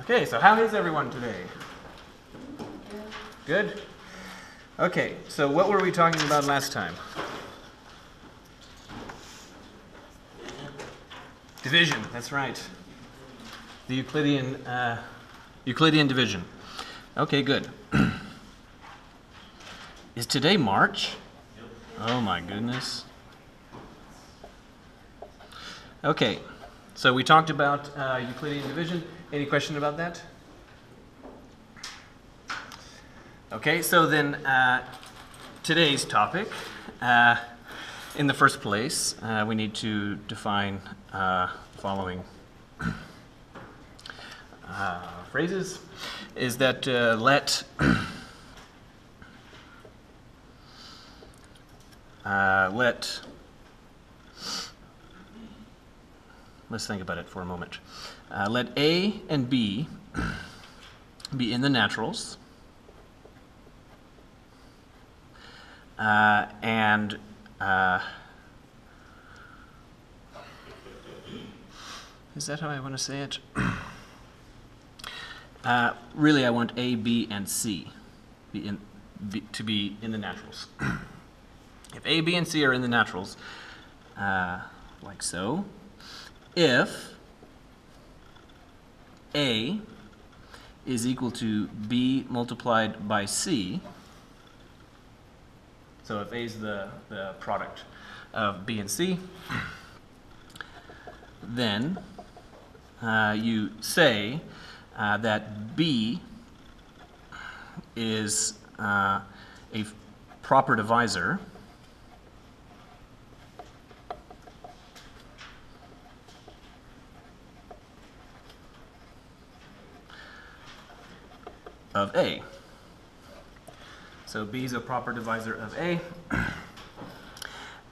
Okay, so how is everyone today? Good? Okay, so what were we talking about last time? Division, that's right. The Euclidean, uh, Euclidean division. Okay, good. is today March? Oh my goodness. Okay, so we talked about uh, Euclidean division. Any question about that? Okay, so then uh, today's topic. Uh, in the first place, uh, we need to define uh, following uh, phrases. Is that let let let's think about it for a moment. Uh, let A and B be in the naturals. Uh, and uh, is that how I want to say it? Uh, really, I want A, B, and C be in, be, to be in the naturals. if A, B, and C are in the naturals, uh, like so, if A is equal to B multiplied by C, so if A is the, the product of B and C, then uh, you say uh, that B is uh, a proper divisor of A. So B is a proper divisor of A.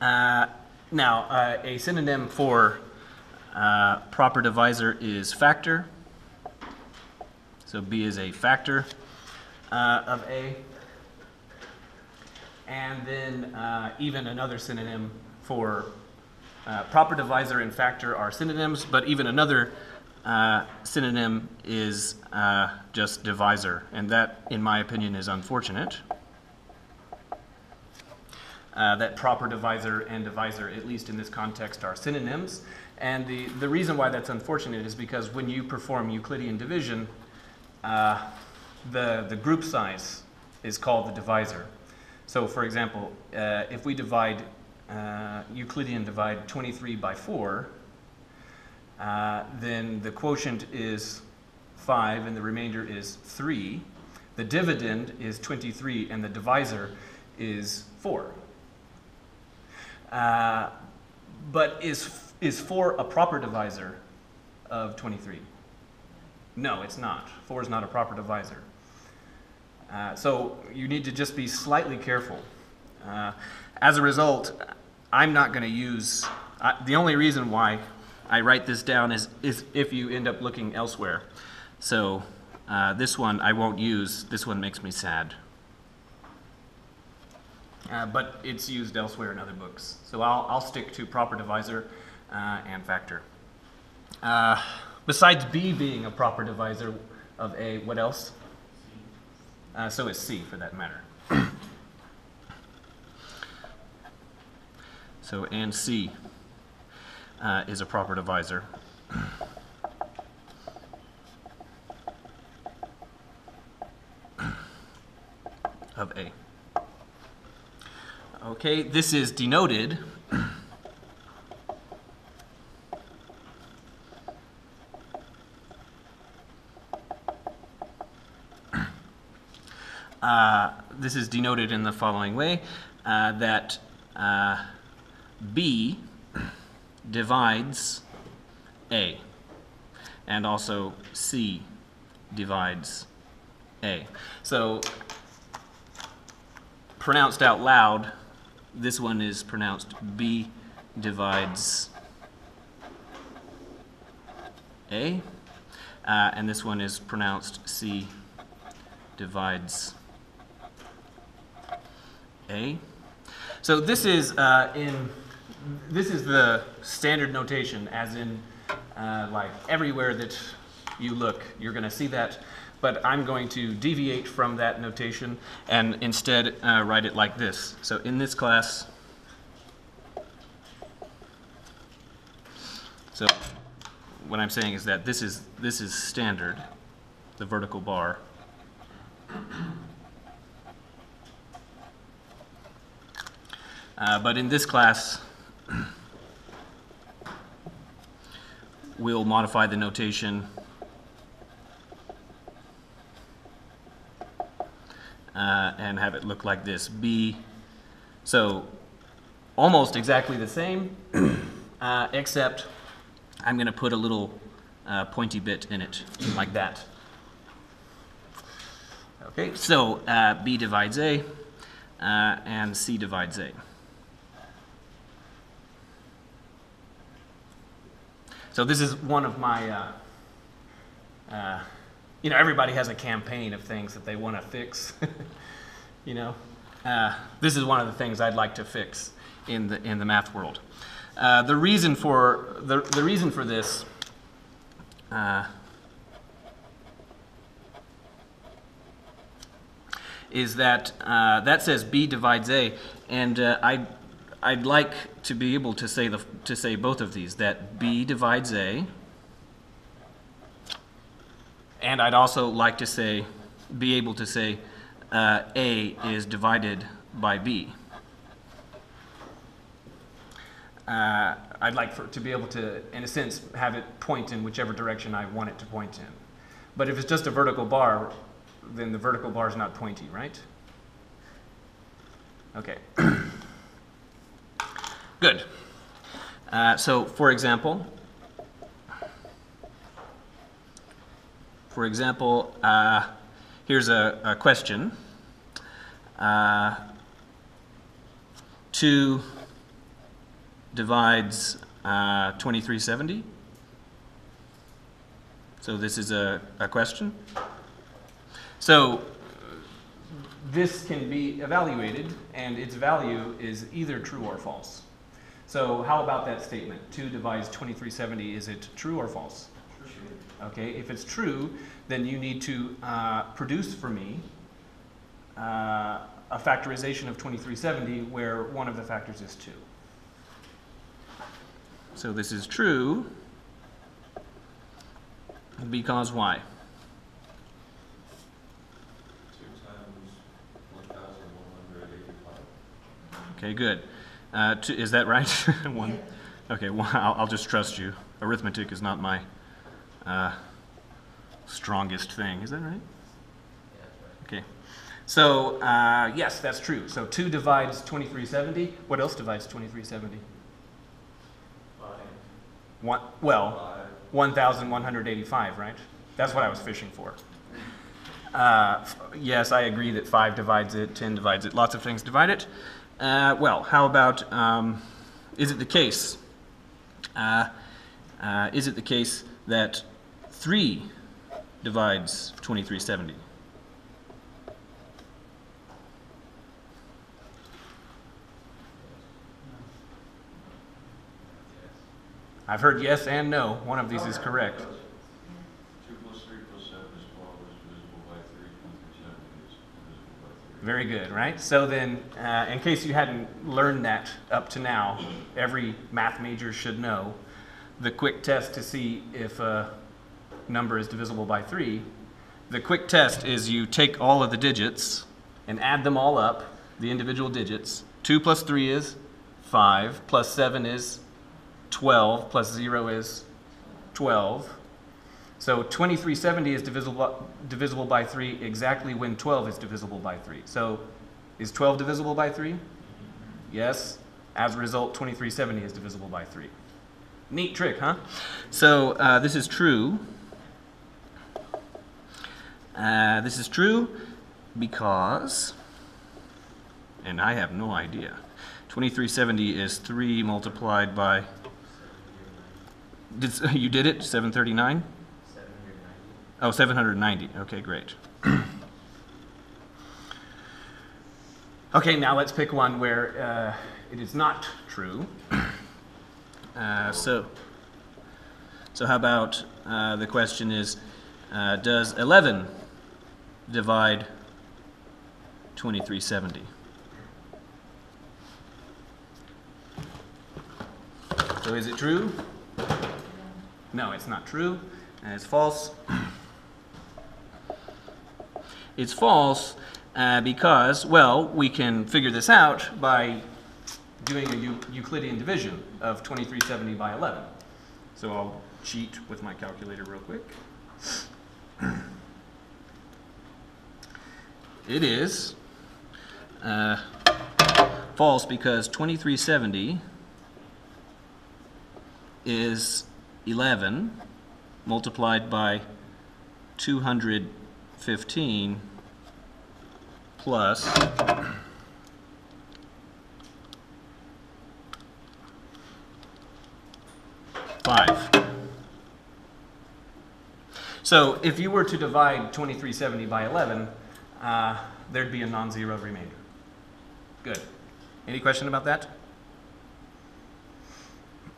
Uh, now, uh, a synonym for uh, proper divisor is factor. So B is a factor uh, of A. And then uh, even another synonym for uh, proper divisor and factor are synonyms, but even another uh, synonym is uh, just divisor, and that, in my opinion, is unfortunate. Uh, that proper divisor and divisor, at least in this context, are synonyms. And the, the reason why that's unfortunate is because when you perform Euclidean division, uh, the, the group size is called the divisor. So for example, uh, if we divide, uh, Euclidean divide 23 by 4, uh, then the quotient is 5 and the remainder is 3. The dividend is 23 and the divisor is 4. Uh, but is, is 4 a proper divisor of 23? No, it's not. 4 is not a proper divisor. Uh, so you need to just be slightly careful. Uh, as a result, I'm not going to use, the only reason why I write this down is, is if you end up looking elsewhere. So uh, this one I won't use. This one makes me sad. Uh, but it's used elsewhere in other books. So I'll, I'll stick to proper divisor uh, and factor. Uh, besides B being a proper divisor of A, what else? Uh, so is C for that matter. so and C uh, is a proper divisor. of A. Okay, this is denoted uh, this is denoted in the following way, uh, that uh, B divides A, and also C divides A. So, pronounced out loud, this one is pronounced B divides A, uh, and this one is pronounced C divides A. So this is uh, in this is the standard notation, as in uh, like everywhere that you look, you're going to see that. But I'm going to deviate from that notation and instead uh, write it like this. So in this class, so what I'm saying is that this is, this is standard, the vertical bar. Uh, but in this class, we'll modify the notation uh, and have it look like this. B, so almost exactly the same, uh, except I'm going to put a little uh, pointy bit in it, like that. Okay, so uh, B divides A, uh, and C divides A. So this is one of my, uh, uh, you know, everybody has a campaign of things that they want to fix. you know, uh, this is one of the things I'd like to fix in the in the math world. Uh, the reason for the the reason for this. Uh, is that uh, that says B divides A, and I I'd like to be able to say the to say both of these that B divides A, and I'd also like to say be able to say uh, A is divided by B. Uh, I'd like for, to be able to, in a sense, have it point in whichever direction I want it to point in. But if it's just a vertical bar, then the vertical bar is not pointy, right? Okay. Good. Uh, so, for example, for example, uh, here's a, a question. Uh, 2 divides uh, 2370. So this is a, a question. So this can be evaluated, and its value is either true or false. So how about that statement? 2 divides 2370, is it true or false? True. Okay, if it's true, then you need to uh, produce for me uh, a factorization of 2370 where one of the factors is 2. So this is true because why? 2 times 1,185. Okay, good. Uh, to, is that right? One. Okay. Well, I'll, I'll, just trust you. Arithmetic is not my uh, strongest thing. Is that right? Okay. So uh, yes, that's true. So two divides 2370. What else divides 2370? Five. One. Well, 1,185. Right. That's what I was fishing for. Uh, yes, I agree that 5 divides it, 10 divides it, lots of things divide it. Uh, well, how about um, is it the case? Uh, uh, is it the case that 3 divides 2370? I've heard yes and no. One of these is correct. Very good, right? So then, uh, in case you hadn't learned that up to now, every math major should know the quick test to see if a number is divisible by 3. The quick test is you take all of the digits and add them all up, the individual digits. 2 plus 3 is 5, plus 7 is 12, plus 0 is 12. So 2370 is divisible, divisible by 3 exactly when 12 is divisible by 3. So is 12 divisible by 3? Yes. As a result, 2370 is divisible by 3. Neat trick, huh? So uh, this is true. Uh, this is true because, and I have no idea, 2370 is 3 multiplied by, did, you did it, 739? Oh, 790. Okay, great. okay, now let's pick one where uh, it is not true. Uh, so, so how about uh, the question is, uh, does 11 divide 2370? So is it true? No, it's not true, and it's false. It's false uh, because, well, we can figure this out by doing a Euclidean division of 2370 by 11. So I'll cheat with my calculator real quick. It is uh, false because 2370 is 11 multiplied by 215 plus five. So if you were to divide 2370 by 11, uh, there'd be a non-zero remainder. Good. Any question about that?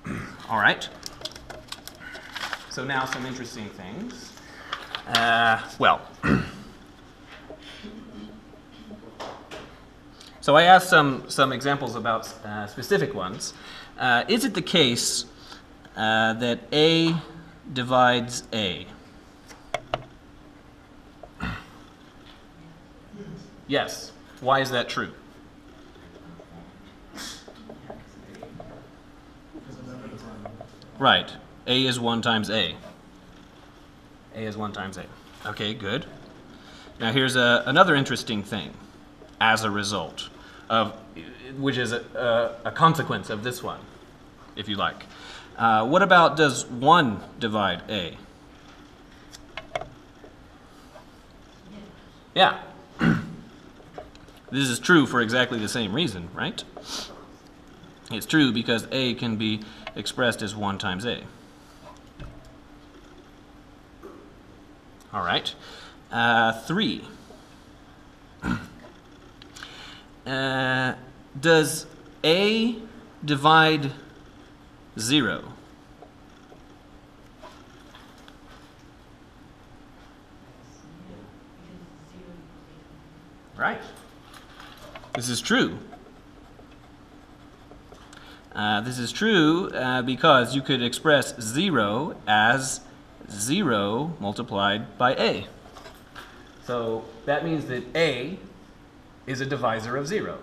All right. So now some interesting things. Uh, well, so I asked some, some examples about uh, specific ones. Uh, is it the case uh, that A divides A? Yes. Why is that true? Right. A is 1 times A. A is 1 times A. Okay, good. Now here's a, another interesting thing as a result of, which is a, a, a consequence of this one, if you like. Uh, what about does 1 divide A? Yeah. this is true for exactly the same reason, right? It's true because A can be expressed as 1 times A. All right. Uh, 3. Uh, does A divide 0? Right. This is true. Uh, this is true uh, because you could express 0 as 0 multiplied by a. So that means that a is a divisor of 0.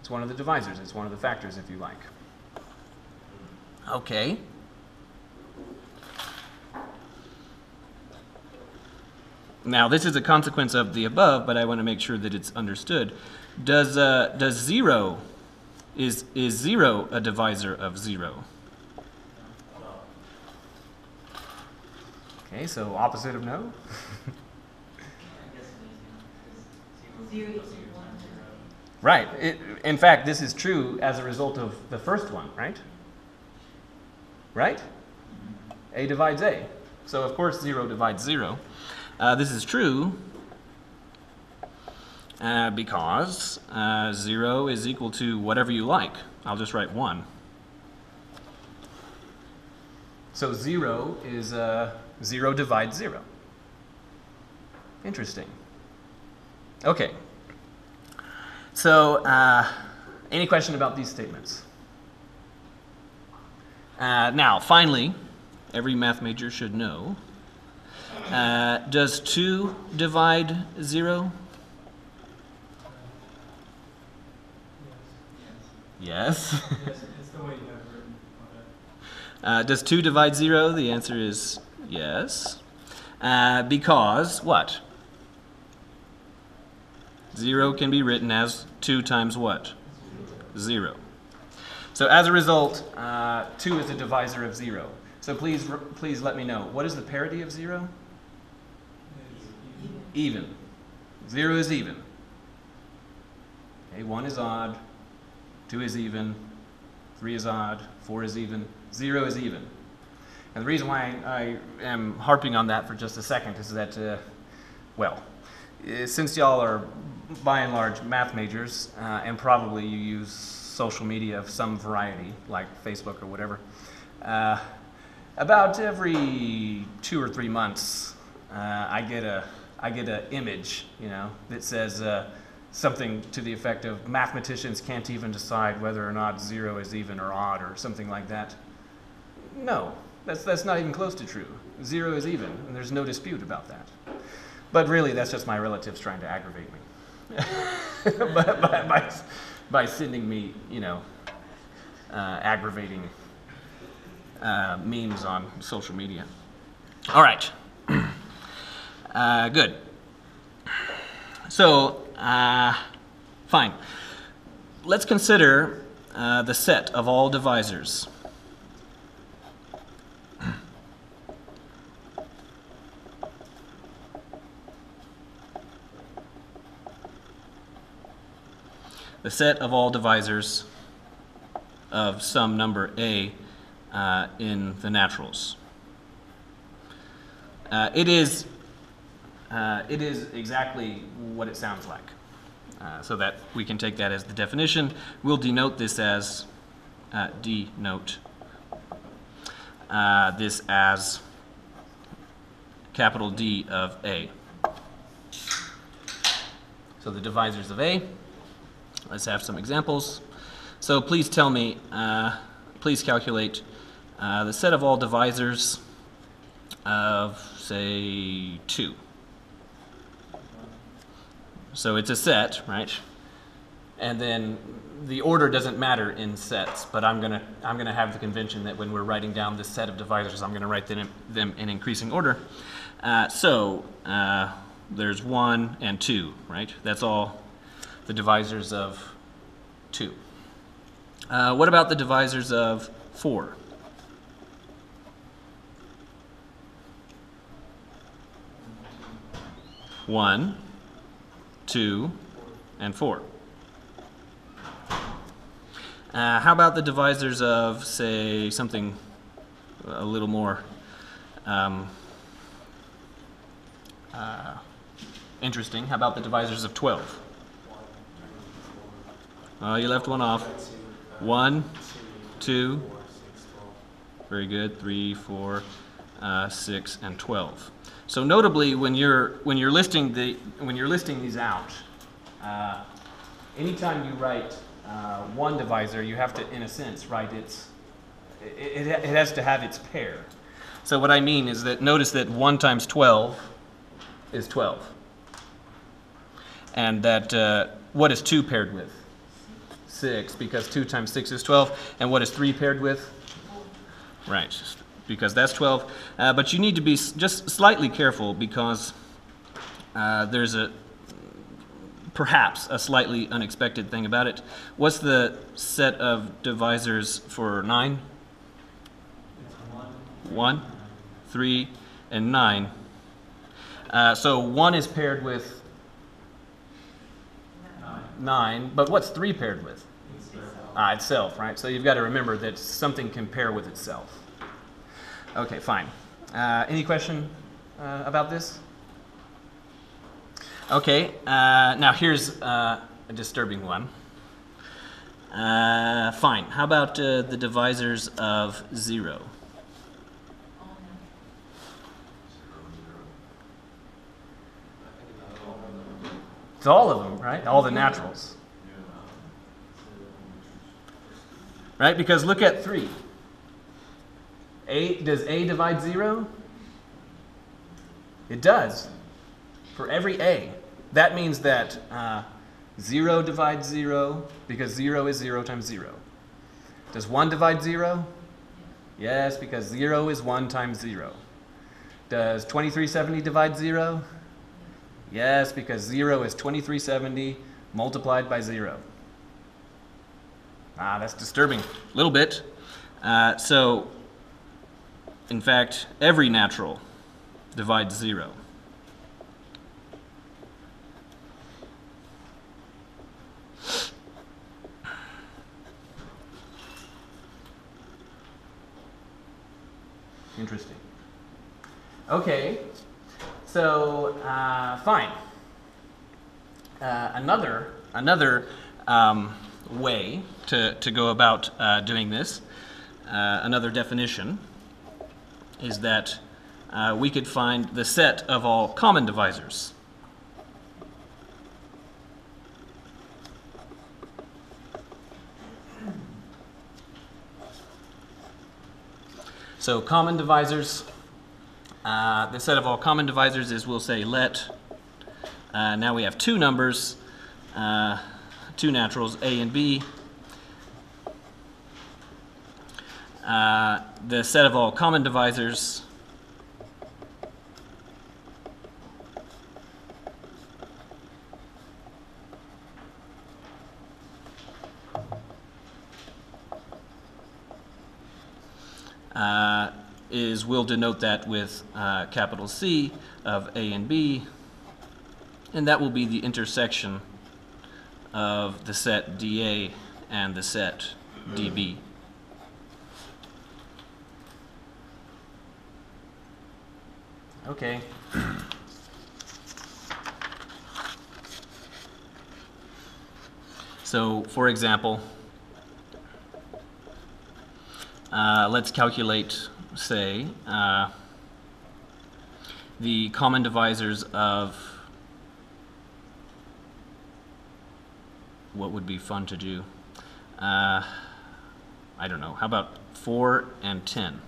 It's one of the divisors, it's one of the factors, if you like. Okay. Now, this is a consequence of the above, but I want to make sure that it's understood. Does, uh, does 0 is, is 0 a divisor of 0? Okay, so opposite of no? Right. It, in fact, this is true as a result of the first one, right? Right? A divides A. So, of course, 0 divides 0. Uh, this is true uh, because uh, 0 is equal to whatever you like. I'll just write 1. So 0 is uh, 0 divides 0. Interesting. Okay. So, uh, any question about these statements? Uh, now, finally, every math major should know uh, does 2 divide 0? Yes. Yes, it's the way you have written it. Uh, does 2 divide 0? The answer is yes. Uh, because what? 0 can be written as 2 times what? 0. So as a result, uh, 2 is a divisor of 0. So please, please let me know, what is the parity of 0? Even. 0 is even. Okay, 1 is odd, 2 is even, 3 is odd, 4 is even, 0 is even. And the reason why I am harping on that for just a second is that, uh, well, uh, since y'all are by and large math majors, uh, and probably you use social media of some variety, like Facebook or whatever, uh, about every two or three months, uh, I get a I get an image, you know, that says uh, something to the effect of mathematicians can't even decide whether or not zero is even or odd or something like that. No, that's that's not even close to true. Zero is even, and there's no dispute about that. But really, that's just my relatives trying to aggravate me by, by, by, by sending me, you know, uh, aggravating uh, memes on social media. All right. Uh, good. So, uh, fine. Let's consider uh, the set of all divisors. The set of all divisors of some number a uh, in the naturals. Uh, it is uh, it is exactly what it sounds like. Uh, so that we can take that as the definition. We'll denote this as uh, denote uh, this as capital D of A. So the divisors of A. Let's have some examples. So please tell me, uh, please calculate uh, the set of all divisors of, say, 2. So it's a set, right? And then the order doesn't matter in sets, but I'm gonna I'm gonna have the convention that when we're writing down this set of divisors, I'm gonna write them, them in increasing order. Uh, so uh, there's one and two, right? That's all the divisors of two. Uh, what about the divisors of four? One, two, and four. Uh, how about the divisors of, say, something a little more um, uh, interesting? How about the divisors of 12? Oh, you left one off. One, two, very good, three, four, uh, six, and 12. So notably, when you're when you're listing the when you're listing these out, uh, anytime you write uh, one divisor, you have to, in a sense, write its. It, it, it has to have its pair. So what I mean is that notice that one times twelve is twelve, and that uh, what is two paired with? Six, because two times six is twelve, and what is three paired with? Right because that's 12. Uh, but you need to be just slightly careful because uh, there's a perhaps a slightly unexpected thing about it. What's the set of divisors for 9? 1, 3, and 9. Uh, so 1 is paired with 9, but what's 3 paired with? Ah, itself, right? So you've got to remember that something can pair with itself. Okay, fine. Uh, any question uh, about this? Okay, uh, now here's uh, a disturbing one. Uh, fine. How about uh, the divisors of zero? It's all of them, right? All the naturals. Right? Because look at three. A, does A divide 0? It does. For every A. That means that uh, 0 divides 0 because 0 is 0 times 0. Does 1 divide 0? Yes, because 0 is 1 times 0. Does 2370 divide 0? Yes, because 0 is 2370 multiplied by 0. Ah, that's disturbing. A little bit. Uh, so in fact, every natural divides zero. Interesting. Okay, so uh, fine. Uh, another another um, way to, to go about uh, doing this, uh, another definition is that uh, we could find the set of all common divisors. So common divisors, uh, the set of all common divisors is, we'll say, let. Uh, now we have two numbers, uh, two naturals, A and B. Uh, the set of all common divisors. Uh, is we'll denote that with uh, capital C of A and B, and that will be the intersection of the set dA and the set dB. Okay. So, for example, uh, let's calculate, say, uh, the common divisors of what would be fun to do. Uh, I don't know. How about 4 and 10?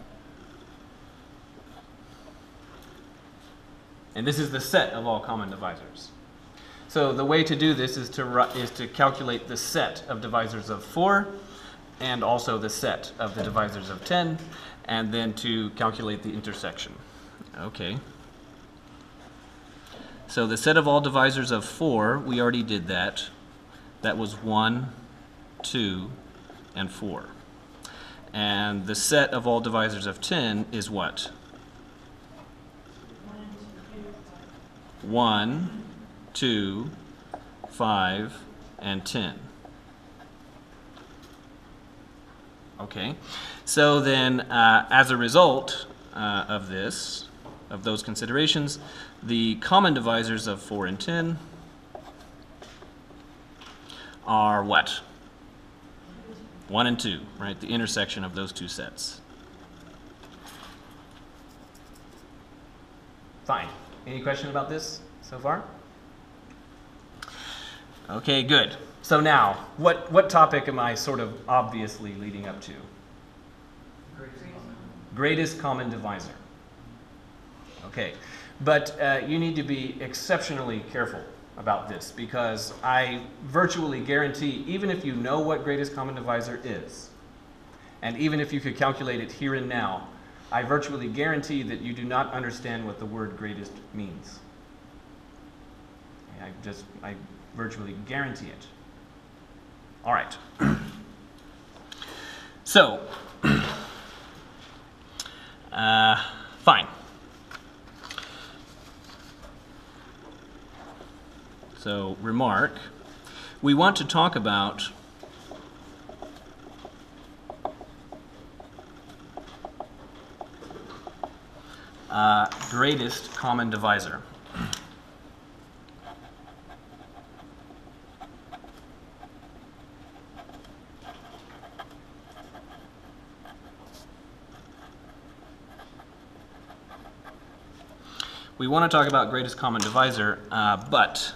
And this is the set of all common divisors. So the way to do this is to, is to calculate the set of divisors of 4 and also the set of the divisors of 10 and then to calculate the intersection. Okay. So the set of all divisors of 4, we already did that. That was 1, 2, and 4. And the set of all divisors of 10 is what? 1, 2, 5, and 10. Okay, so then uh, as a result uh, of this, of those considerations, the common divisors of 4 and 10 are what? 1 and 2, right? The intersection of those two sets. Fine. Any question about this so far? Okay, good. So now, what, what topic am I sort of obviously leading up to? Greatest common divisor. Okay, but uh, you need to be exceptionally careful about this because I virtually guarantee, even if you know what greatest common divisor is, and even if you could calculate it here and now, I virtually guarantee that you do not understand what the word greatest means. I just, I virtually guarantee it. All right. So, uh, fine. So, remark. We want to talk about uh, greatest common divisor. We want to talk about greatest common divisor, uh, but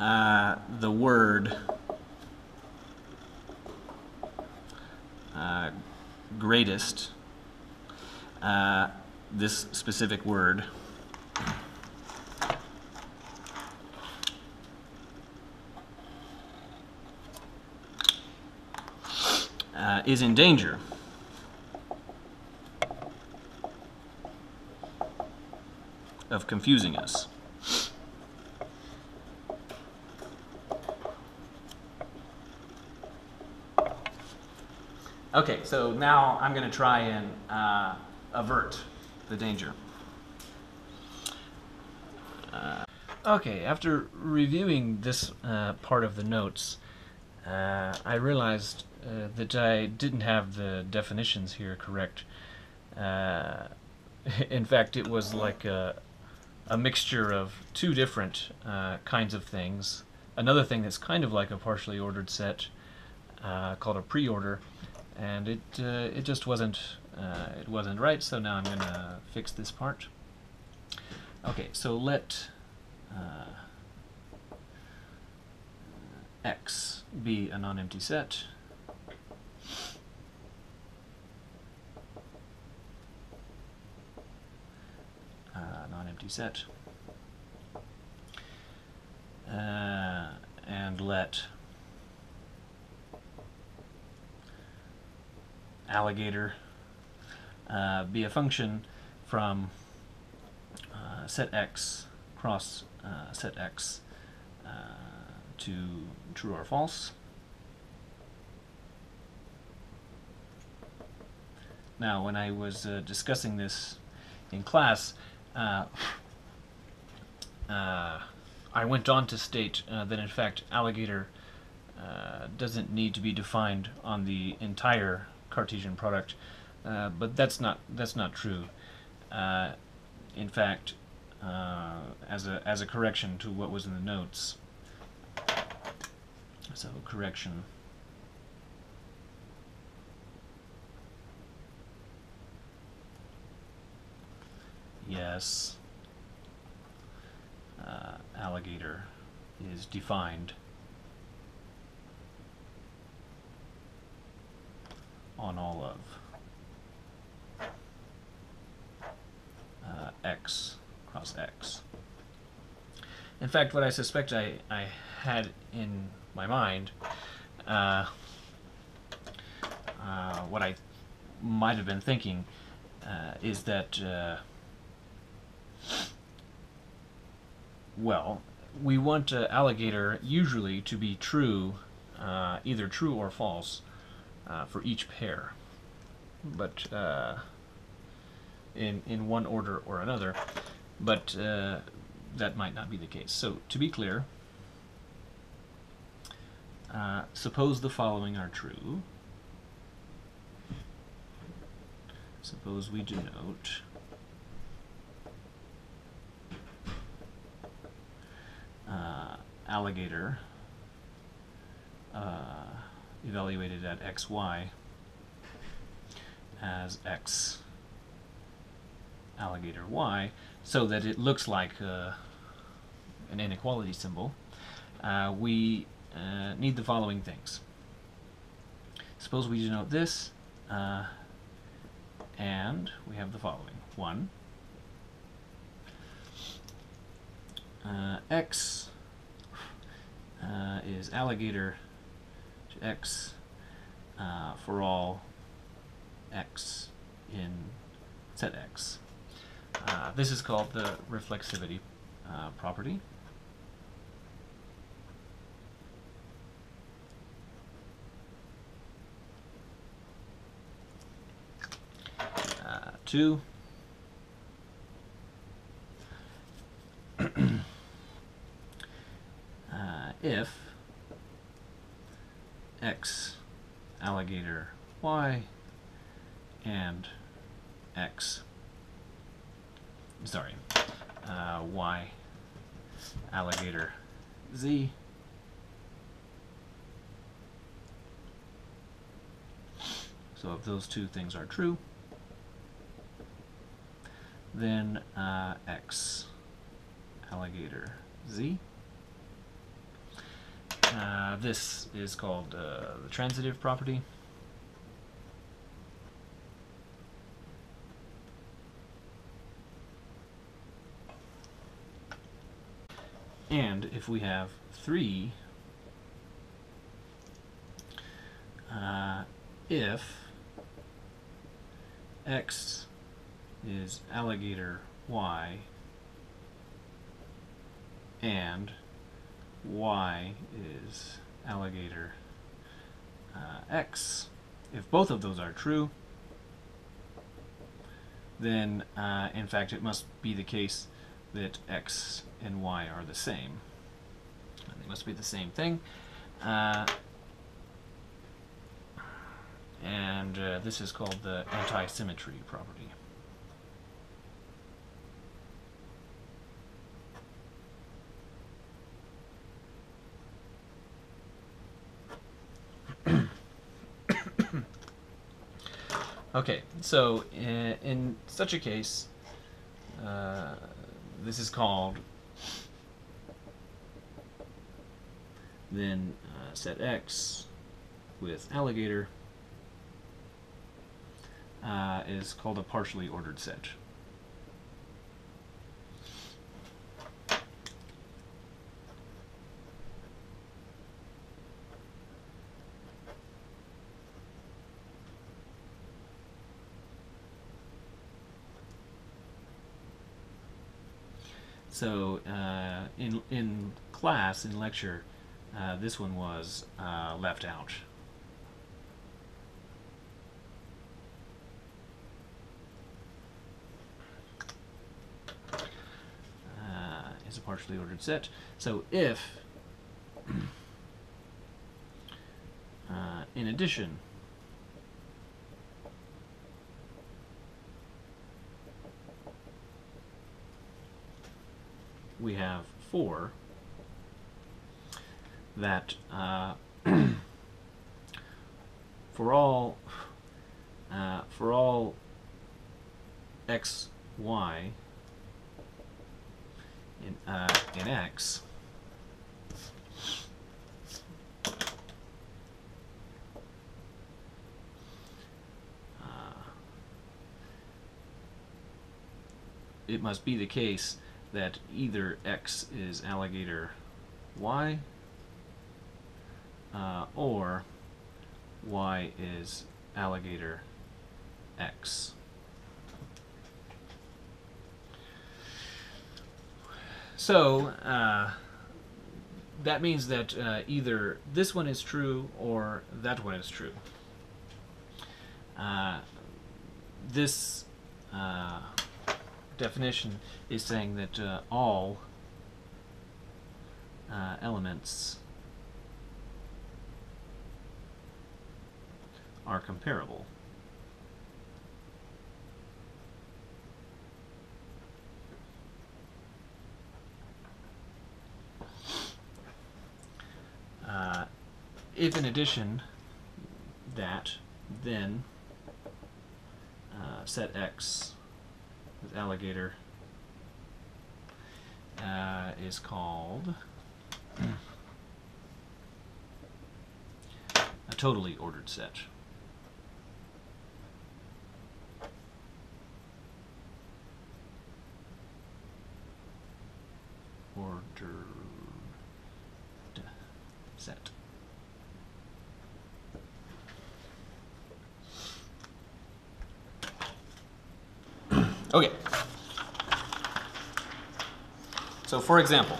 uh, the word uh, greatest, uh, this specific word, uh, is in danger. of confusing us. Okay, so now I'm going to try and uh, avert the danger. Uh, Okay, after reviewing this uh, part of the notes, uh, I realized uh, that I didn't have the definitions here correct. Uh, in fact, it was like a, a mixture of two different kinds of things. Another thing that's kind of like a partially ordered set called a pre-order, and it uh, it just wasn't uh, it wasn't right. So now I'm gonna fix this part. Okay, so let uh, x be a non-empty set. Uh, non-empty set. Uh, and let alligator uh, be a function from uh, set x cross uh, set x uh, to true or false. Now, when I was uh, discussing this in class, uh, I went on to state that in fact alligator doesn't need to be defined on the entire Cartesian product, uh, but that's not that's not true. Uh, in fact, uh, as a as a correction to what was in the notes, so correction. Yes. Uh, alligator is defined on all of uh, x cross x. In fact, what I suspect I, I had in my mind, uh, uh, what I might have been thinking, uh, is that, uh, well, we want uh, alligator usually to be true, either true or false, uh, for each pair, but uh, in in one order or another. But uh, that might not be the case. So to be clear, uh, suppose the following are true. Suppose we denote uh, alligator uh, evaluated at xy as x alligator y so that it looks like uh, an inequality symbol, uh, we uh, need the following things. Suppose we denote this, uh, and we have the following. 1, uh, x uh, is alligator to x uh, for all x in set x. Uh, this is called the reflexivity uh, property. Uh, two. uh, if x alligator y and x. Sorry uh, y alligator z. So if those two things are true then uh, x alligator z. Uh, this is called uh, the transitive property And if we have 3, uh, if x is alligator y and y is alligator uh, x, if both of those are true, then uh, in fact it must be the case that x and y are the same. They must be the same thing. Uh, and uh, this is called the anti-symmetry property. Okay, so in, in such a case, uh, this is called then uh, set x with alligator uh, is called a partially ordered set. So uh, in in class in lecture, uh, this one was uh, left out. Uh, a partially ordered set. So if, uh, in addition, we have four that uh, for all uh, for all x y in uh, in x uh, it must be the case that either x is alligator y uh, or y is alligator x. So uh, that means that uh, either this one is true or that one is true. Uh, this uh, definition is saying that uh, all uh, elements are comparable. Uh, if in addition that, then uh, set x with alligator uh, is called a totally ordered set. Ordered set. Okay. So, for example,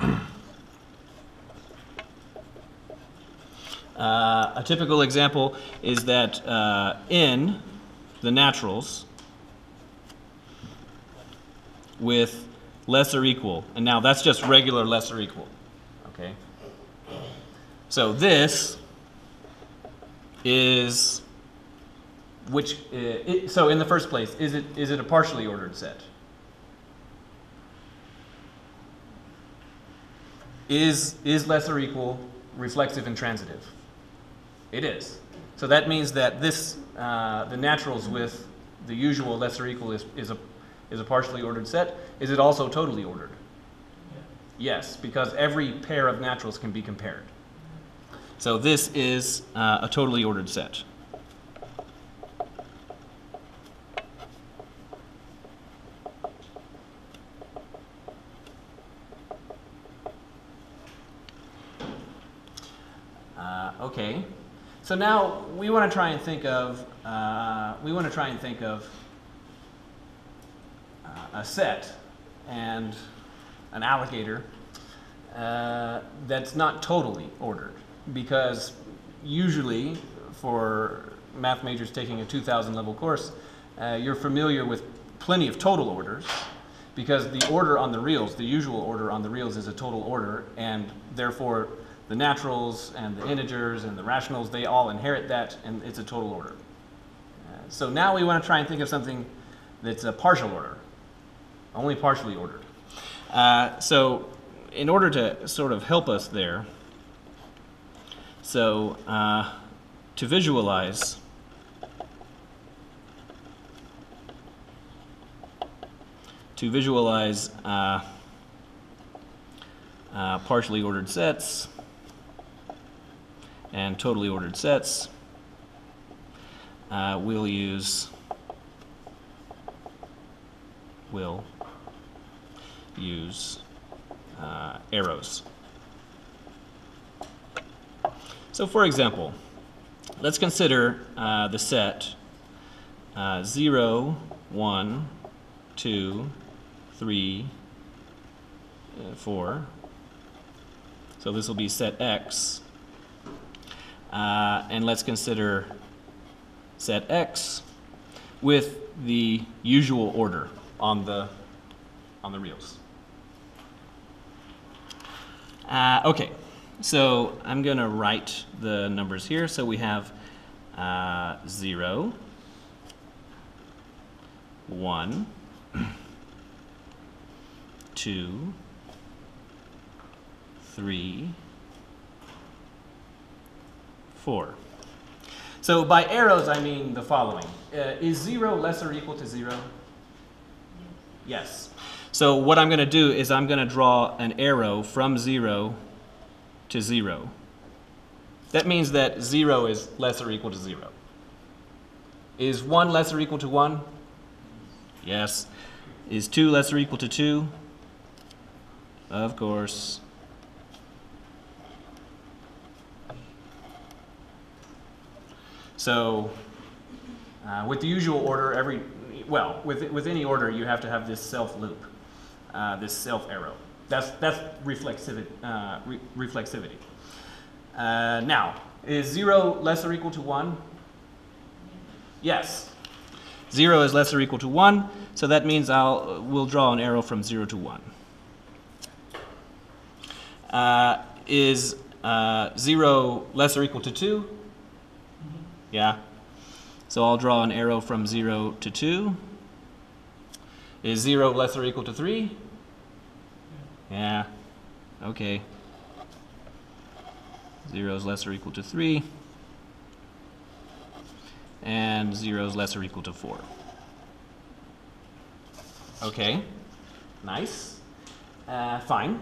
uh, a typical example is that uh, in the naturals with less or equal, and now that's just regular less or equal, okay? So this is which uh, it, so in the first place is it is it a partially ordered set? Is is less or equal reflexive and transitive? It is. So that means that this uh, the naturals with the usual less or equal is, is a is a partially ordered set is it also totally ordered? Yes because every pair of naturals can be compared. So this is uh, a totally ordered set. Uh, okay, so now we want to try and think of uh, we want to try and think of a set and an alligator uh, that's not totally ordered because usually for math majors taking a 2000 level course, uh, you're familiar with plenty of total orders because the order on the reals, the usual order on the reals is a total order and therefore the naturals and the integers and the rationals, they all inherit that and it's a total order. Uh, so now we want to try and think of something that's a partial order, only partially ordered. Uh, so in order to sort of help us there, So uh, to visualize, to visualize uh, uh, partially ordered sets and totally ordered sets, uh, we'll use will use uh, arrows. So for example, let's consider uh, the set uh, 0, 1, 2, 3, uh, 4. So this will be set X. Uh, and let's consider set X with the usual order on the, on the reals. Uh, okay, so I'm going to write the numbers here. So we have uh, 0, 1, 2, 3, 4. So by arrows, I mean the following. Uh, is 0 less or equal to 0? Yes. So what I'm going to do is I'm going to draw an arrow from 0 to 0. That means that 0 is less or equal to 0. Is 1 less or equal to 1? Yes. Is 2 less or equal to 2? Of course. So uh, with the usual order, every well, with with any order, you have to have this self loop, uh, this self arrow. That's that's reflexivity. Uh, re reflexivity. Uh, now, is zero less or equal to one? Yes. Zero is less or equal to one, so that means I'll we'll draw an arrow from zero to one. Uh, is uh, zero less or equal to two? Yeah. So I'll draw an arrow from 0 to 2. Is 0 less or equal to 3? Yeah. Okay. 0 is less or equal to 3. And 0 is less or equal to 4. Okay. Nice. Uh, fine.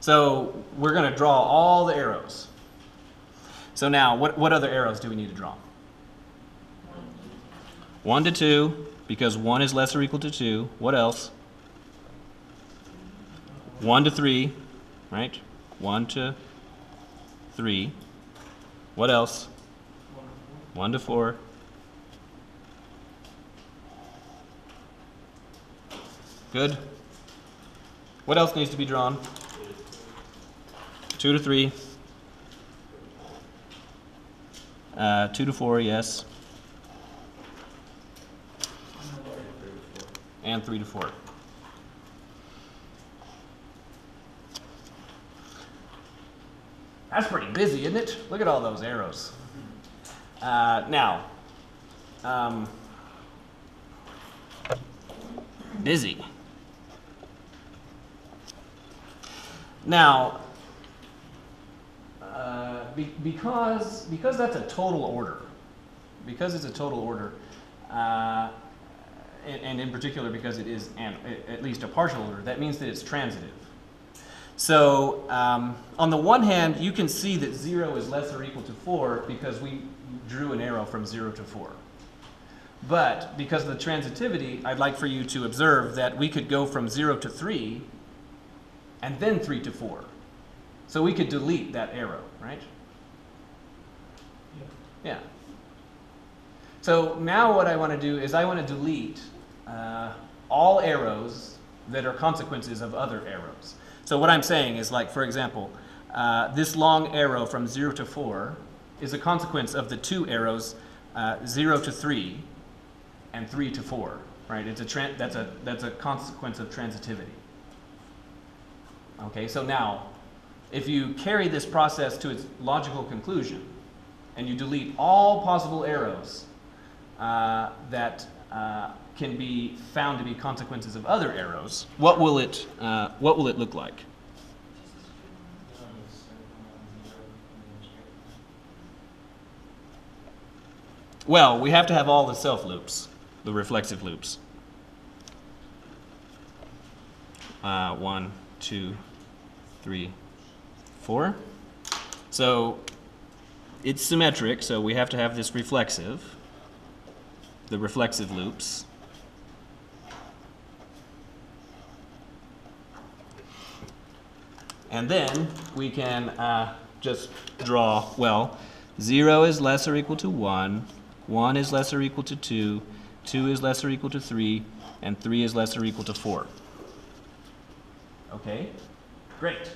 So we're going to draw all the arrows. So now, what, what other arrows do we need to draw? 1 to 2, because 1 is less or equal to 2. What else? 1 to 3, right? 1 to 3. What else? 1 to 4. Good. What else needs to be drawn? 2 to 3. Uh, 2 to 4, yes. And 3 to 4. That's pretty busy, isn't it? Look at all those arrows. Uh, now, um, busy. Now, uh, be, because because that's a total order, because it's a total order, uh, and, and, in particular because it is an, at least a partial order, that means that it's transitive. So um, on the one hand, you can see that zero is less or equal to four because we drew an arrow from zero to four. But because of the transitivity, I'd like for you to observe that we could go from zero to three and then three to four. So we could delete that arrow, right? Yeah. So now what I want to do is I want to delete uh, all arrows that are consequences of other arrows. So what I'm saying is like, for example, uh, this long arrow from 0 to 4 is a consequence of the two arrows uh, 0 to 3 and 3 to 4, right? It's a that's, a, that's a consequence of transitivity. Okay, so now, if you carry this process to its logical conclusion, and you delete all possible arrows uh, that uh, can be found to be consequences of other arrows, what will it, uh, what will it look like? Well, we have to have all the self loops, the reflexive loops. Uh, one, two, three, four. So it's symmetric, so we have to have this reflexive, the reflexive loops. And then we can uh, just draw, well, 0 is less or equal to 1, 1 is less or equal to 2, 2 is less or equal to 3, and 3 is less or equal to 4. Okay, great.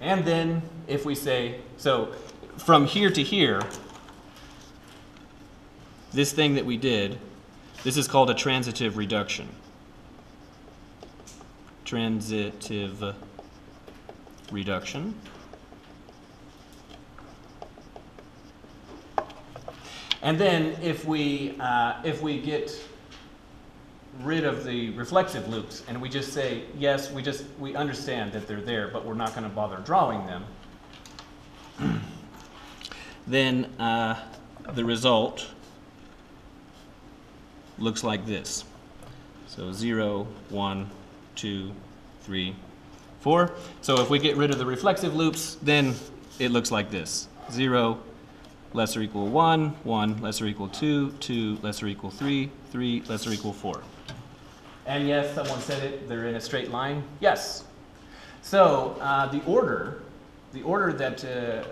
And then if we say, so from here to here, this thing that we did, this is called a transitive reduction. Transitive reduction. And then if we, uh, if we get rid of the reflexive loops and we just say, yes, we just, we understand that they're there, but we're not going to bother drawing them, then uh, the result looks like this. So 0, 1, 2, 3, 4. So if we get rid of the reflexive loops, then it looks like this. 0, less or equal 1, 1, less or equal 2, 2, less or equal 3, 3, less or equal 4. And yes, someone said it, they're in a straight line. Yes. So uh, the order, the order that uh,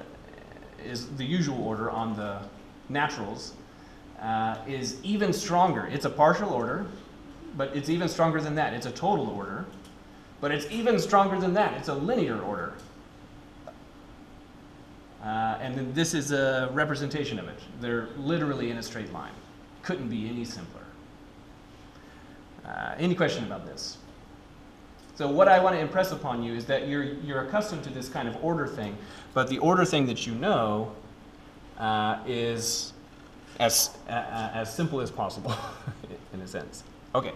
is the usual order on the naturals uh, is even stronger. It's a partial order, but it's even stronger than that. It's a total order, but it's even stronger than that. It's a linear order. Uh, and then this is a representation of it. They're literally in a straight line. Couldn't be any simpler. Uh, any question about this? So what I want to impress upon you is that you're, you're accustomed to this kind of order thing, but the order thing that you know uh, is as, uh, as simple as possible, in a sense. Okay.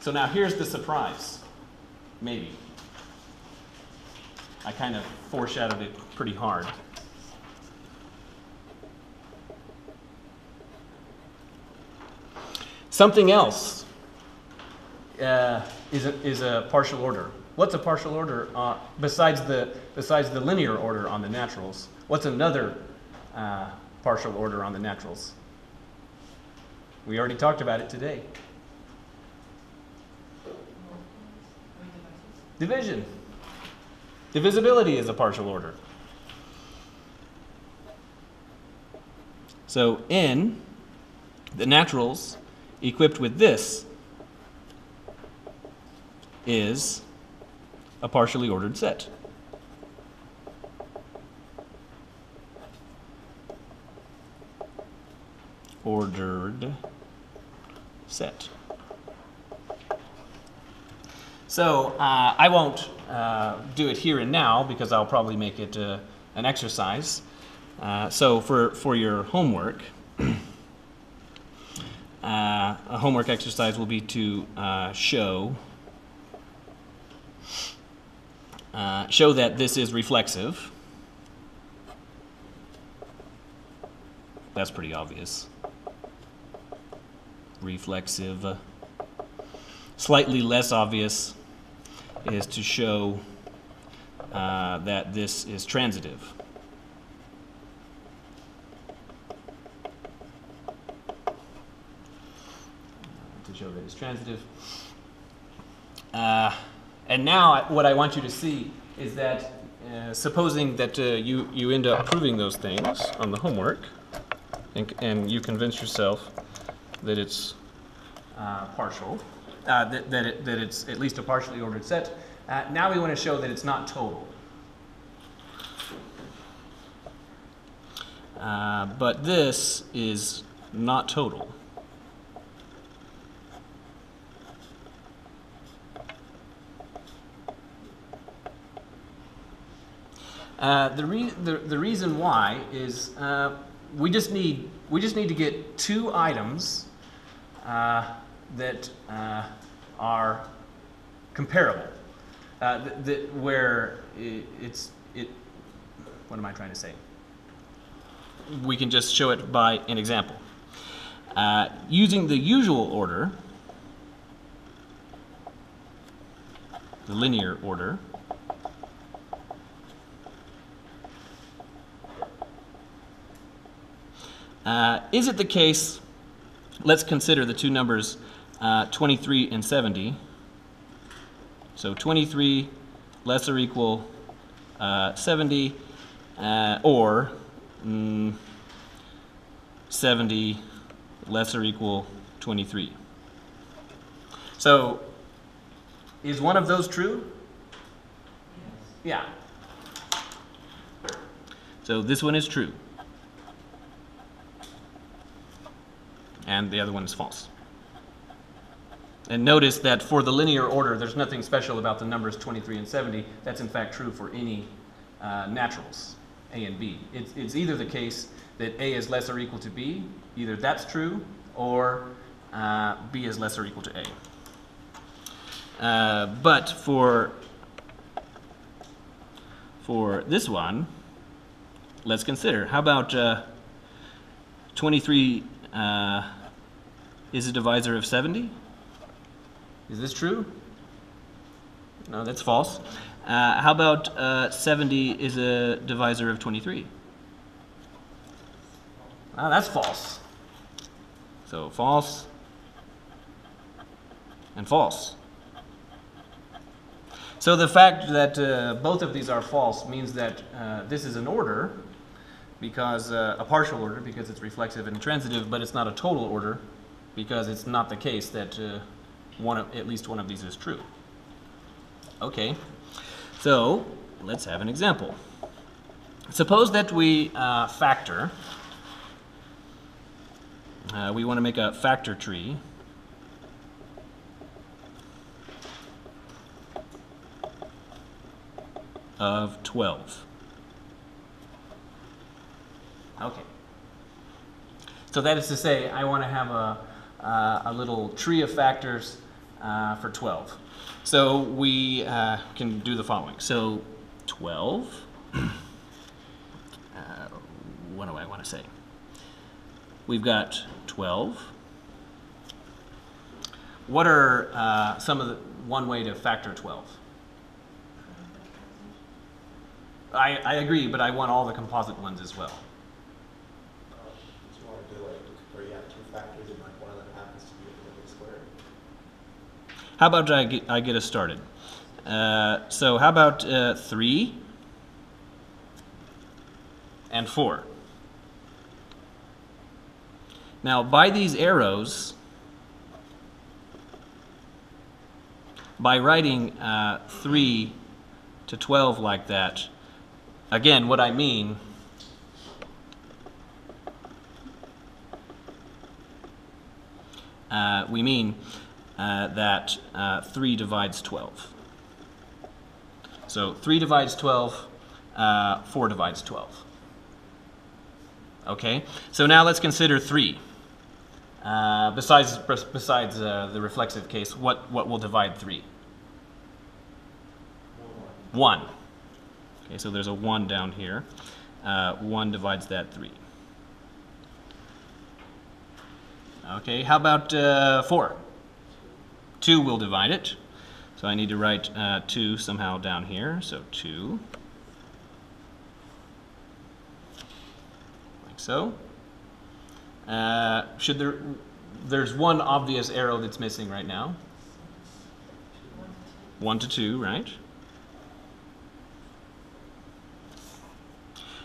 So now here's the surprise. Maybe. I kind of foreshadowed it pretty hard. Something else uh, is, a, is a partial order. What's a partial order uh, besides, the, besides the linear order on the naturals? What's another uh, partial order on the naturals? We already talked about it today. Division. Divisibility is a partial order. So in the naturals equipped with this is a partially ordered set. Ordered set. So uh, I won't uh, do it here and now because I'll probably make it uh, an exercise. Uh, so for, for your homework, uh, a homework exercise will be to uh, show show that this is reflexive. That's pretty obvious. Reflexive. Slightly less obvious is to show uh, that this is transitive. to show that it's transitive. Uh, and now what I want you to see is that uh, supposing that uh, you, you end up proving those things on the homework, and, and you convince yourself that it's uh, partial, uh, that, that, it, that it's at least a partially ordered set. Uh, now we want to show that it's not total. Uh, but this is not total. Uh, the, re the, the reason why is uh, we just need we just need to get two items that uh, are comparable, uh, that, where it, it's it what am I trying to say? We can just show it by an example. Uh, using the usual order, the linear order, uh, is it the case, let's consider the two numbers uh, 23 and 70. So 23 less or equal uh, 70, uh, or mm, 70 less or equal 23. So, is one of those true? Yeah. So this one is true. And the other one is false. And notice that for the linear order, there's nothing special about the numbers 23 and 70. That's in fact true for any uh, naturals, A and B. It's, it's either the case that A is less or equal to B, either that's true, or uh, B is less or equal to A. Uh, but for, for this one, let's consider. How about uh, 23 uh, is a divisor of 70? Is this true? No, that's false. Uh, how about uh, 70 is a divisor of 23? Ah, that's false. So false and false. So the fact that uh, both of these are false means that uh, this is an order, because uh, a partial order because it's reflexive and transitive, but it's not a total order because it's not the case that uh, one of, at least one of these is true. Okay, so let's have an example. Suppose that we uh, factor. Uh, we want to make a factor tree. of 12. Okay. So that is to say, I want to have a, uh, a little tree of factors uh, for 12. So we uh, can do the following. So 12, uh, what do I want to say? We've got 12. What are uh, some of the, one way to factor 12? I, I agree, but I want all the composite ones as well. Do you want to do like where you have two factors and like one of them happens to be a living square? How about I get, I get us started? Uh, so how about uh, 3 and 4? Now, by these arrows, by writing uh, 3 to 12 like that, again, what I mean uh, we mean uh, that uh, 3 divides 12. So 3 divides 12, uh, 4 divides 12. Okay, so now let's consider 3. Uh, besides besides uh, the reflexive case, what, what will divide 3? 1. Okay, so there's a 1 down here. Uh, 1 divides that 3. Okay, how about uh, 4? 2 will divide it. So I need to write uh, 2 somehow down here. So 2. Like so. Uh, should there, there's one obvious arrow that's missing right now. 1 to 2, right?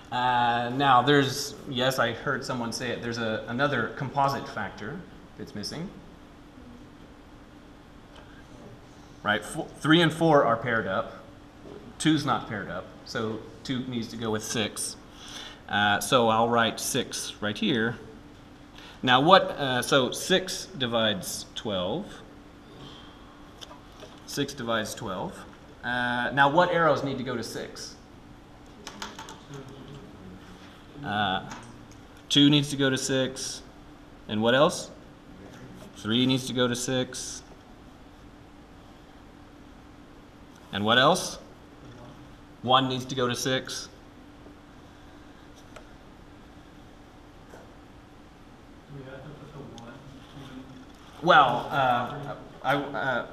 Uh, now, there's, yes, I heard someone say it, there's a, another composite factor that's missing. Right, four, 3 and 4 are paired up. 2's not paired up, so 2 needs to go with 6. Uh, so I'll write 6 right here. Now what, uh, so 6 divides 12. 6 divides 12. Uh, now what arrows need to go to 6? Uh, 2 needs to go to 6. And what else? 3 needs to go to 6. And what else? 1 needs to go to 6. Well, uh, I, uh,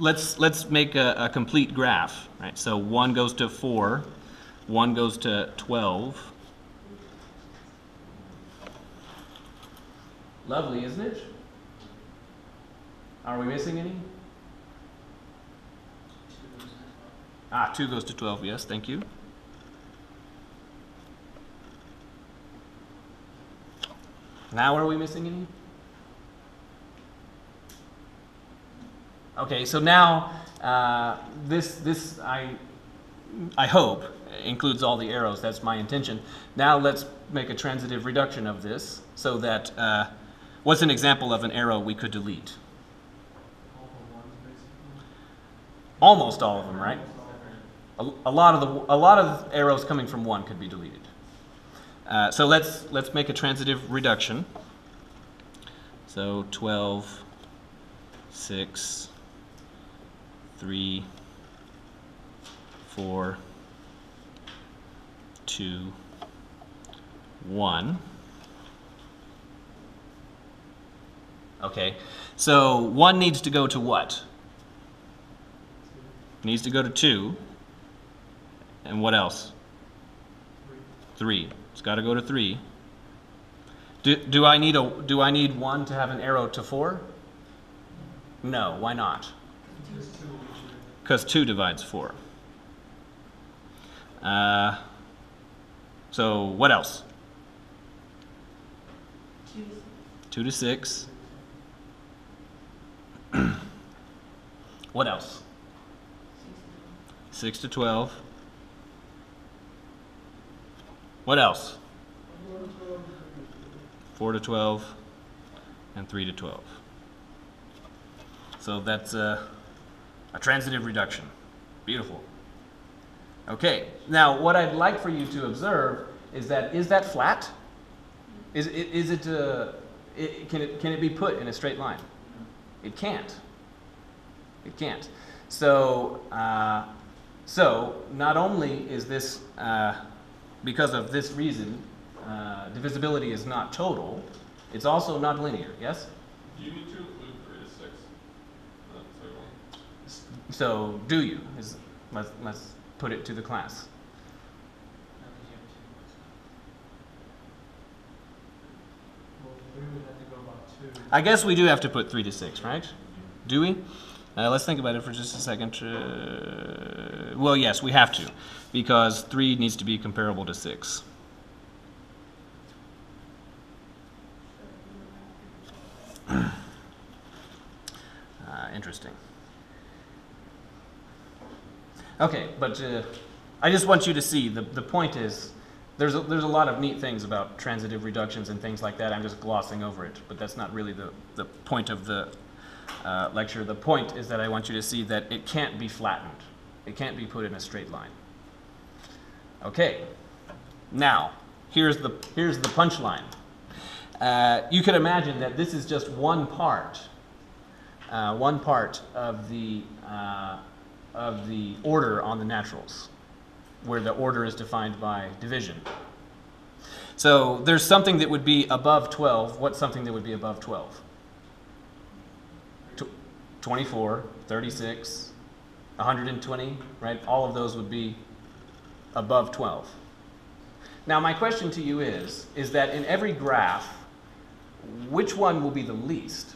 let's let's make a, a, complete graph, right? So one goes to four, one goes to twelve. Lovely, isn't it? Are we missing any? Ah, two goes to twelve, yes, thank you. Now are we missing any? Okay, so now uh, this this I I hope includes all the arrows. That's my intention. Now let's make a transitive reduction of this so that uh, what's an example of an arrow we could delete? All the ones, basically. Almost all of them, right? A, lot of the a lot of arrows coming from one could be deleted. Uh, so let's let's make a transitive reduction. So 12, 6, 3, 4, 2, 1. Okay, so 1 needs to go to what? Needs to go to 2. And what else? Three. It's got to go to 3. Do, do I need a do I need 1 to have an arrow to 4? No, why not? Because two will be true. Because 2 divides 4. Uh, so what else? 2 to 6. what else? 6 to 12. What else? 4 to 12 and 3 to 12. So that's a, a transitive reduction. Beautiful. Okay, now what I'd like for you to observe is that is that flat? Is, it is it, uh, it, can it can it be put in a straight line? It can't. It can't. So uh, so not only is this uh, because of this reason uh, divisibility is not total, it's also not linear. Yes. Do you need to include three to six? That's the second one. So do you? Is let's let's put it to the class. That means you have two. Well, we would have to go about two. I guess we do have to put three to six, right? Do we? Uh, let's think about it for just a second. Uh, well, yes, we have to, because three needs to be comparable to six. Uh, interesting. Okay, but uh, I just want you to see the, the point is there's a, there's a lot of neat things about transitive reductions and things like that. I'm just glossing over it, but that's not really the, the point of the uh, lecture. The point is that I want you to see that it can't be flattened. It can't be put in a straight line. Okay, now here's the here's the punchline. Uh, you can imagine that this is just one part, uh, one part of the uh, of the order on the naturals, where the order is defined by division. So there's something that would be above 12. What's something that would be above 12? Tw- 24, 36, 120, right? All of those would be above 12. Now my question to you is, is that in every graph, which one will be the least?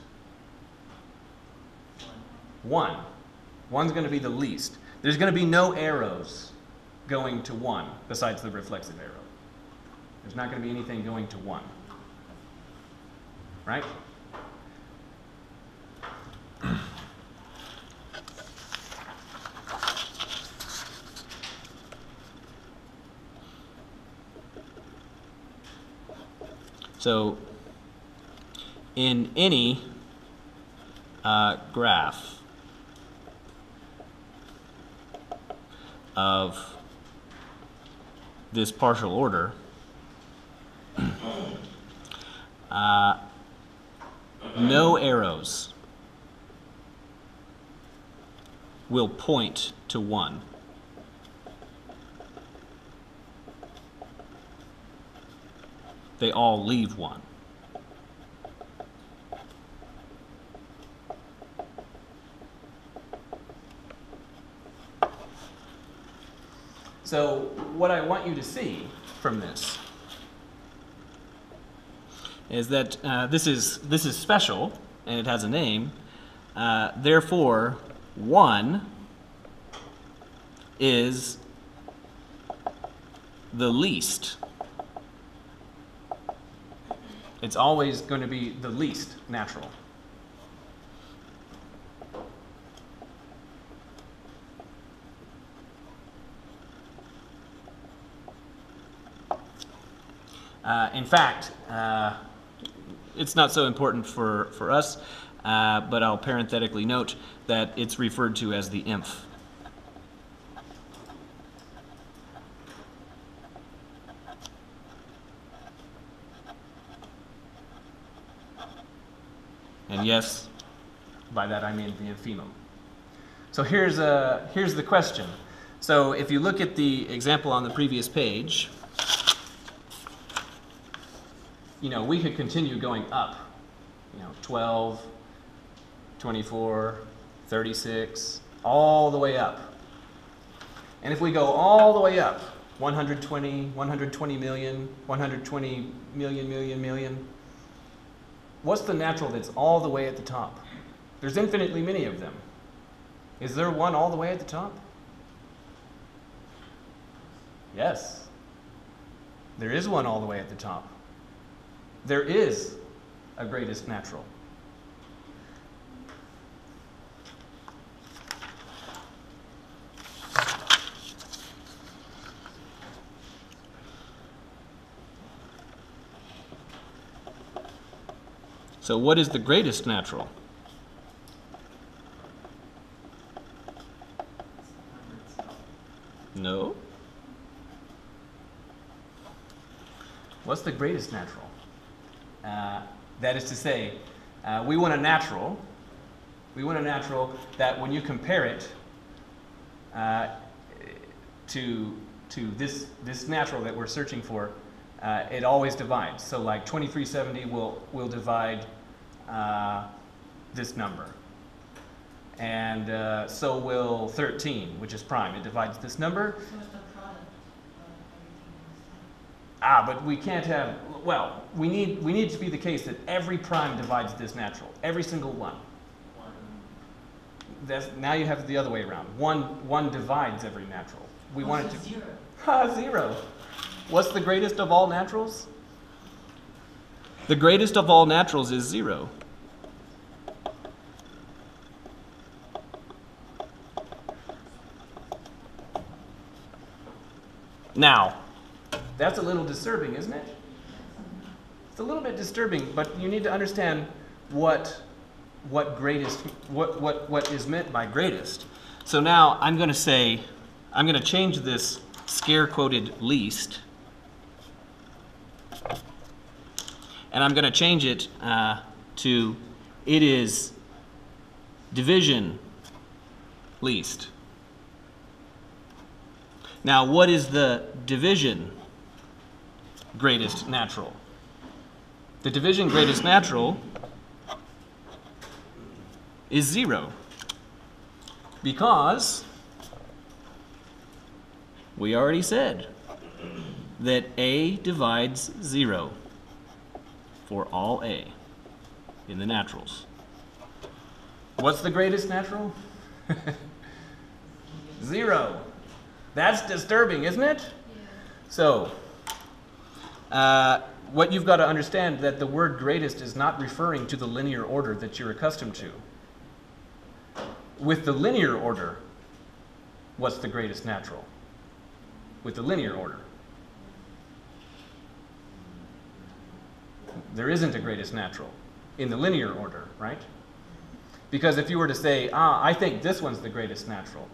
One. One's going to be the least. There's going to be no arrows going to one besides the reflexive arrow. There's not going to be anything going to one. Right? So, in any uh, graph of this partial order, uh, no arrows will point to one. they all leave one. So what I want you to see from this is that uh, this, is, this is special, and it has a name. Uh, therefore, 1 is the least it's always going to be the least natural. Uh, in fact, uh, it's not so important for, for us, uh, but I'll parenthetically note that it's referred to as the IMF. And yes, by that I mean the infimum. So here's, a, here's the question. So if you look at the example on the previous page, you know, we could continue going up, you know, 12, 24, 36, all the way up. And if we go all the way up, 120, 120 million, 120 million, million, million, what's the natural that's all the way at the top? There's infinitely many of them. Is there one all the way at the top? Yes. There is one all the way at the top. There is a greatest natural. So, what is the greatest natural? No. What's the greatest natural? Uh, that is to say, uh, we want a natural. We want a natural that when you compare it uh, to, to this, this natural that we're searching for, uh, it always divides. So like 2370 will, will divide uh, this number. And uh, so will 13, which is prime. It divides this number. So it's the product of everything Ah, but we can't have, well, we need, we need to be the case that every prime divides this natural, every single one. That's, now you have it the other way around. One, one divides every natural. We want it to, Zero. ha, zero. What's the greatest of all naturals? The greatest of all naturals is zero. Now, that's a little disturbing, isn't it? It's a little bit disturbing, but you need to understand what what greatest what what what is meant by greatest. So now I'm going to say I'm going to change this scare quoted least, and I'm going to change it uh, to it is division least. Now, what is the division greatest natural? The division greatest natural is zero. Because we already said that A divides zero for all A in the naturals. What's the greatest natural? zero. That's disturbing, isn't it? So, uh, what you've got to understand that the word greatest is not referring to the linear order that you're accustomed to. With the linear order, what's the greatest natural? With the linear order. There isn't a greatest natural in the linear order, right? Because if you were to say, ah, I think this one's the greatest natural,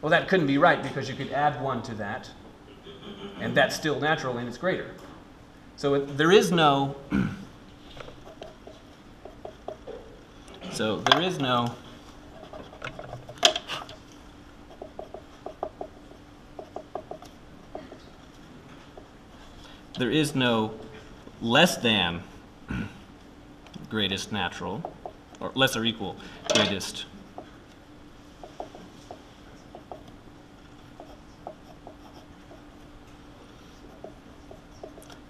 well, that couldn't be right because you could add one to that, and that's still natural and it's greater. So it, there is no. so there is no. There is no less than greatest natural, or less or equal greatest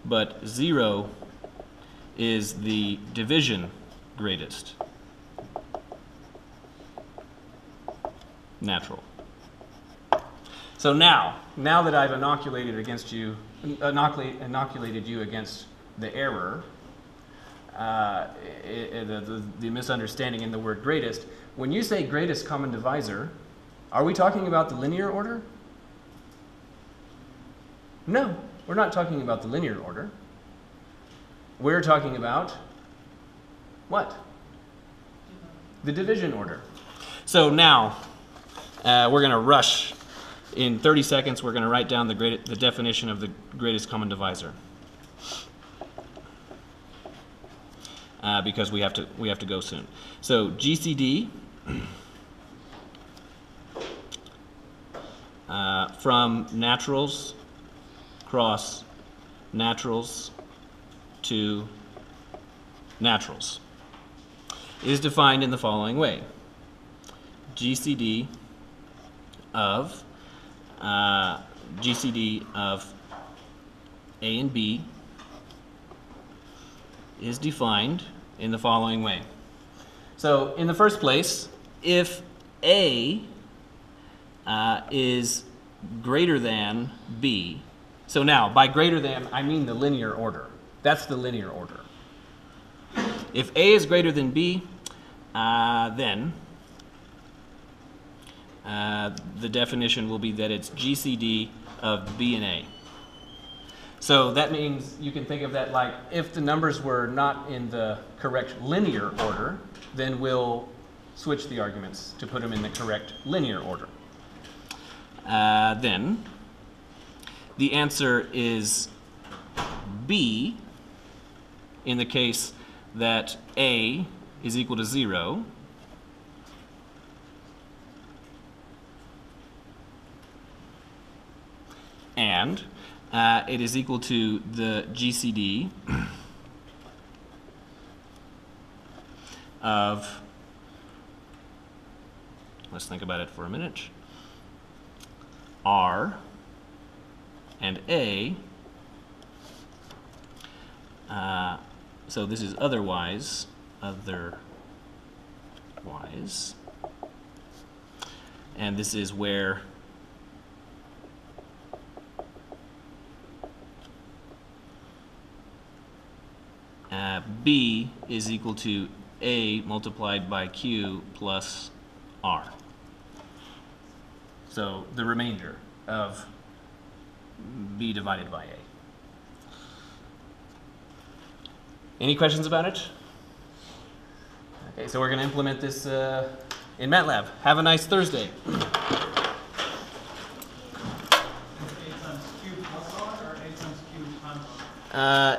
but 0 is the division greatest. Natural. So now, now that I've inoculated against you, inoculate, inoculated you against the error, uh, the, the misunderstanding in the word greatest, when you say greatest common divisor, are we talking about the linear order? No, we're not talking about the linear order. We're talking about what? The division order. So now, uh, we're going to rush. In 30 seconds, we're going to write down the, great, the definition of the greatest common divisor. Uh, because we have to we have to go soon. So GCD uh, from naturals cross naturals to naturals is defined in the following way GCD of uh, GCD of A and B is defined in the following way. So, in the first place, if A uh, is greater than B, so now by greater than, I mean the linear order. That's the linear order. If A is greater than B, uh, then uh, the definition will be that it's GCD of B and A. So that means you can think of that like if the numbers were not in the correct linear order, then we'll switch the arguments to put them in the correct linear order. Uh, then the answer is B in the case that A is equal to 0. And uh, it is equal to the GCD of, let's think about it for a minute, R and A. Uh, so this is otherwise, otherwise. And this is where uh, B is equal to A multiplied by Q plus R. So the remainder of B divided by A. Any questions about it? Okay, so we're going to implement this uh, in MATLAB. Have a nice Thursday. Uh,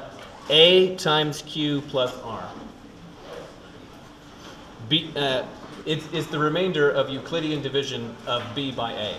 A times Q plus R. B, uh, it's, it's the remainder of Euclidean division of B by A.